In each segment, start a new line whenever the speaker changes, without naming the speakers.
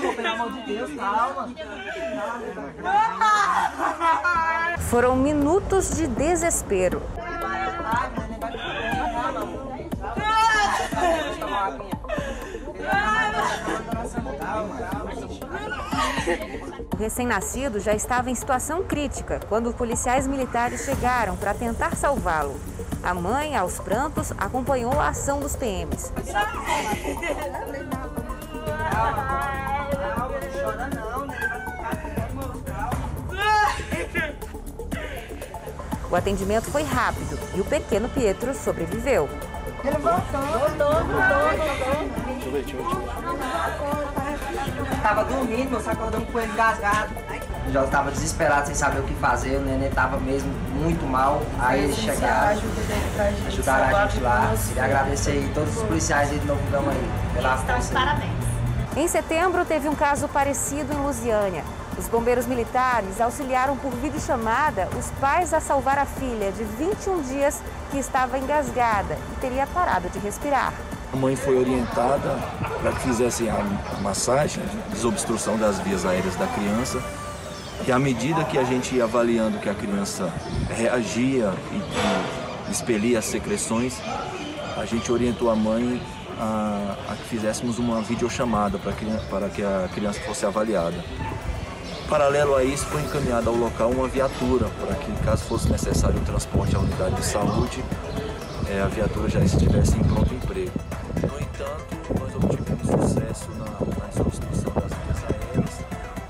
amor, pelo amor de Deus, calma.
Foram minutos de desespero. O recém-nascido já estava em situação crítica quando policiais militares chegaram para tentar salvá-lo. A mãe, aos prantos, acompanhou a ação dos PMs. O atendimento foi rápido e o pequeno Pietro sobreviveu.
Ele voltou. Voltou, voltou, voltou. Tava dormindo, você acordando com ele engasgado. Já estava desesperado sem saber o que fazer, o neném estava mesmo muito mal. Aí eles chegaram, ajudaram a gente lá. Queria agradecer aí todos os policiais aí de Novo Gama aí pela força.
Parabéns.
Em setembro, teve um caso parecido em Lusiânia. Os bombeiros militares auxiliaram por videochamada os pais a salvar a filha de 21 dias que estava engasgada e teria parado de respirar.
A mãe foi orientada para que fizessem a massagem, desobstrução das vias aéreas da criança. E à medida que a gente ia avaliando que a criança reagia e, expelia as secreções, a gente orientou a mãe a, a que fizéssemos uma videochamada para que, para que a criança fosse avaliada. Paralelo a isso, foi encaminhada ao local uma viatura para que, caso fosse necessário o transporte à unidade de saúde, é, a viatura já estivesse em pronto emprego. No entanto, nós obtivemos sucesso na, na desobstrução das vias aéreas,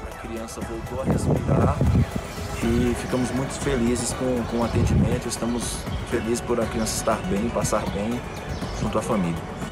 a criança voltou a respirar e ficamos muito felizes com, com o atendimento, estamos felizes por a criança estar bem, passar bem junto à família.